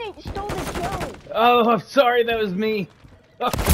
teammate stole the kill. Oh, I'm sorry, that was me.